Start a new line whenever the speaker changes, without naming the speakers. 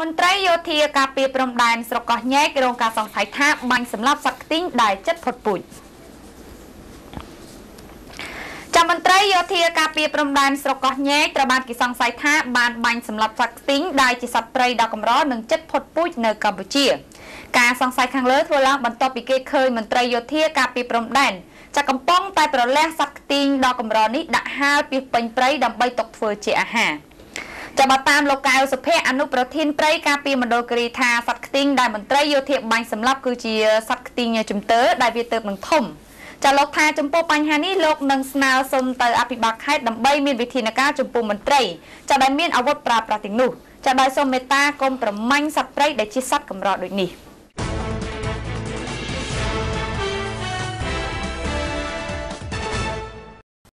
មន្ត្រីយោធាការពារព្រំដែនស្រុកកោះញែករងការសង្ស័យថាបាញ់សម្លាប់សត្វខ្ទីងដែលចិត្តផុតពូជចាំមន្ត្រីយោធាការពារព្រំដែនស្រុកកោះញែកត្រូវបានគេសង្ស័យថាបានបាញ់សម្លាប់សត្វខ្ទីងដែលជាសត្វព្រៃដ៏កម្រនិងចិត្តផុតពូជនៅកម្ពុជាការសង្ស័យខាងលើធ្វើឡើងបន្ទាប់ពីគេឃើញមន្ត្រីយោធាការពារព្រំដែនចាក់កំប៉ុងតែប្រលះសត្វខ្ទីងដ៏កម្រនេះដាក់ហាលពីពេញព្រៃដើម្បីទុកធ្វើជាអាហារចាំ បើតាមលោកកៅសុភ័ក្រអនុប្រធានព្រៃការពីមណ្ឌលគិរីថាសត្វខ្ទីងដែលមន្ត្រីយោធាបាញ់សម្លាប់គឺជាសត្វខ្ទីងជំទើដែលវាទៅនឹងធំចាលោកថាចំពោះបញ្ហានេះលោកនឹងស្នើសុំទៅអភិបាលខេត្តដើម្បីមានវិធានការចំពោះមន្ត្រីចាដែលមានអាវុធប្រើប្រាស់ទាំងនោះចាដោយសូមមេត្តាកុំប្រមាញ់សត្វព្រៃដែលជាសត្វកម្រដូចនេះ